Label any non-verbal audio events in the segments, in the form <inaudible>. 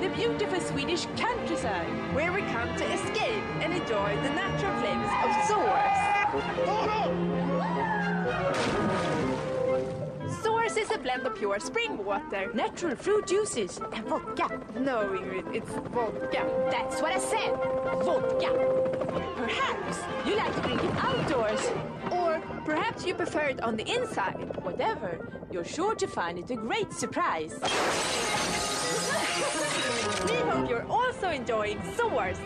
the beautiful Swedish countryside. where we come to escape and enjoy the natural flavors of Source. Source is a blend of pure spring water. Natural fruit juices and vodka. No, Ingrid, it's vodka. That's what I said. Vodka. Perhaps you like to drink it outdoors. Or perhaps you prefer it on the inside. Whatever, you're sure to find it a great surprise. <laughs> enjoying.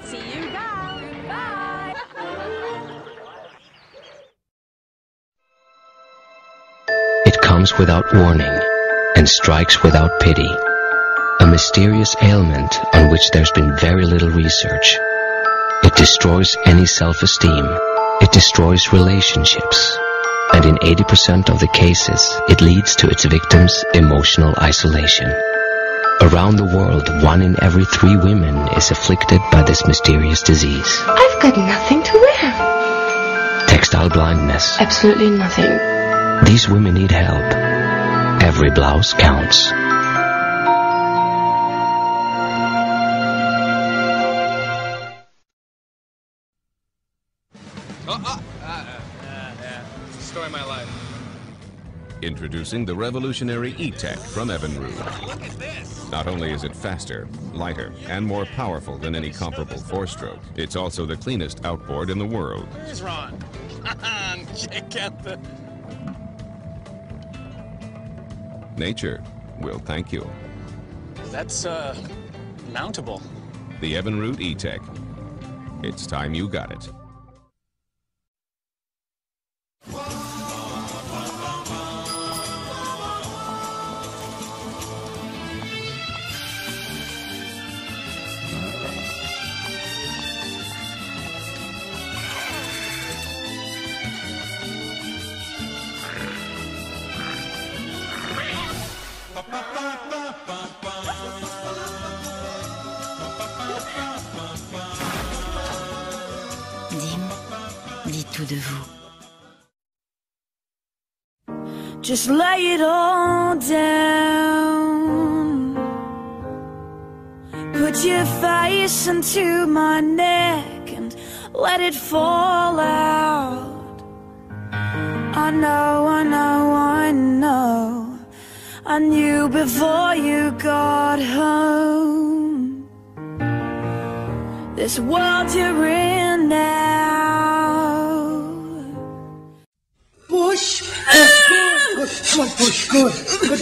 See you now. Bye. It comes without warning and strikes without pity. A mysterious ailment on which there's been very little research. It destroys any self-esteem. It destroys relationships. And in 80% of the cases, it leads to its victims' emotional isolation. Around the world, one in every three women is afflicted by this mysterious disease. I've got nothing to wear. Textile blindness. Absolutely nothing. These women need help. Every blouse counts. Oh, oh, ah, ah, yeah. Story of my life. Introducing the revolutionary E-TEC from Evinrude. Look at this. Not only is it faster, lighter, and more powerful than any comparable four-stroke, it's also the cleanest outboard in the world. Where's Ron? <laughs> Check out the. Nature will thank you. That's uh, mountable. The Evinrude E-TEC. It's time you got it. De vous. Just lay it all down. Put your face into my neck and let it fall out. I know, I know, I know. I knew before you got home. This world you're in now. good, good, good.